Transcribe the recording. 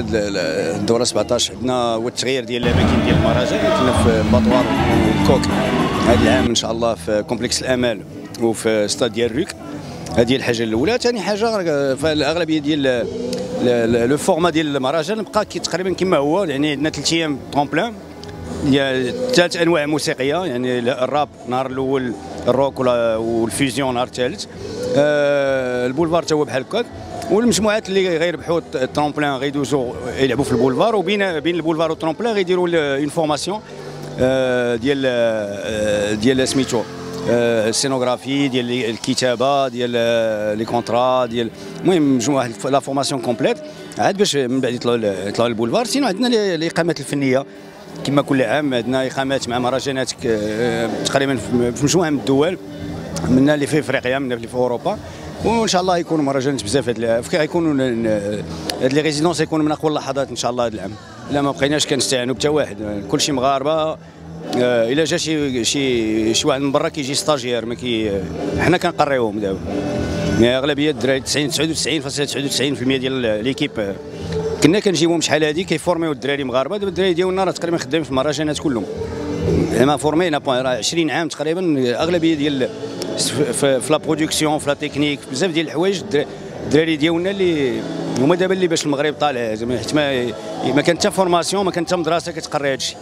بالنسبة للدوره 17 عندنا هو التغيير ديال الاماكن ديال المهرجان كنا في abattoirs و COC. هذا العام إن شاء الله في complexe الأمل وفي ستاد ديال RUC. هذه الحاجة الأولى. ثاني حاجة فالاغلبيه ديال le format ديال المهرجان بقى تقريبا كما هو يعني عندنا ثلاث أيام tremplin ثلاث أنواع موسيقية يعني الراب النهار الأول الروك وال fusion نهار الثالث. آه البولفار هو بحال هكاك. والمجموعات اللي غيربحوا ال tremplin غيدوزوا يلعبوا في البولفار وبين بين البولفار وال tremplin غيديروا une formation آه ديال آه ديال سميتو ال scénographie ديال الكتابة ديال les contrats ديال المهم مجموعة la formation complète. عاد باش من بعد يطلعوا يطلعوا للبولفار sinon عندنا الاقامات الفنية. كما كل عام عندنا إقامات مع مهرجانات تقريبا في مجموعة من الدول منا اللي في افريقيا منا اللي في أوروبا. وإن شاء الله يكونوا مهرجانات بزاف غيكونوا هاد les résidences يكونوا من أقوى اللحظات إن شاء الله هذا العام. لا ما بقيناش كنستعانوا بتا واحد. كلشي مغاربة. إلا جا شي شي شي واحد من برا كيجي stagiaire ما كي حنا كنقريوهم دابا. أغلبية الدراري 90 99.99% ديال l'équipe. كنا كنجيبهم شحال هادي كيفورميو الدراري مغاربة. دابا الدراري ديالنا راه تقريبا خدامين في المهرجانات كلهم. زعما فورمينا راه 20 عام تقريبا أغلبية ديال في la production في la technique بزاف ديال الحوايج الدراري ديالنا اللي هما دابا اللي باش المغرب طالع زعما حيت ما كانت حتى formation ما كانت حتى مدرسه كتقري هادشي